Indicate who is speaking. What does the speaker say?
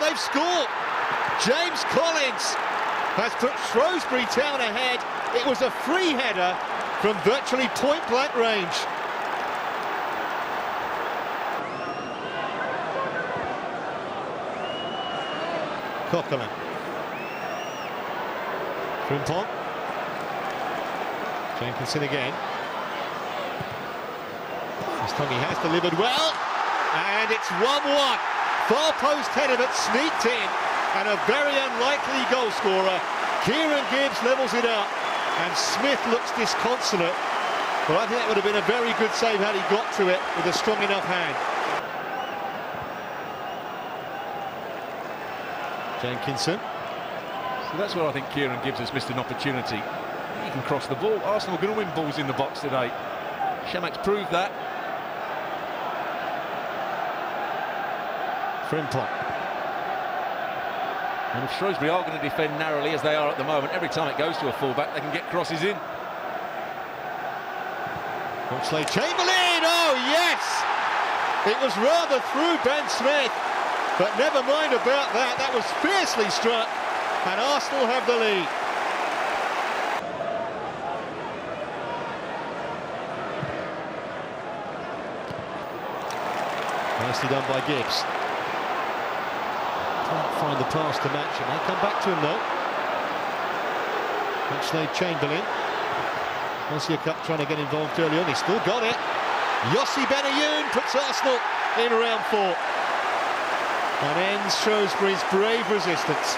Speaker 1: they've scored. James Collins has put Shrewsbury Town ahead. It was a free header from virtually point-blank range. Coquelin. Frimpong. Jenkinson again. This time he has delivered well. And it's 1-1. Far post header that sneaked in. And a very unlikely goal scorer. Kieran Gibbs levels it up. And Smith looks disconsolate. But I think that would have been a very good save had he got to it with a strong enough hand. Jenkinson.
Speaker 2: So that's where I think Kieran Gibbs has missed an opportunity. He can cross the ball. Arsenal are going to win balls in the box today. Chamakh's proved that.
Speaker 1: Frimpong.
Speaker 2: And if Shrewsbury are going to defend narrowly, as they are at the moment, every time it goes to a fullback, they can get crosses in.
Speaker 1: Oxlade Chamberlain, oh yes! It was rather through Ben Smith, but never mind about that, that was fiercely struck, and Arsenal have the lead. Nicely done by Gibbs. Find the pass to match him. They come back to him though. Oxlade Chamberlain. Asia Cup trying to get involved early on. He still got it. Yossi Benayoun puts Arsenal in round four. And ends Shrewsbury's brave resistance.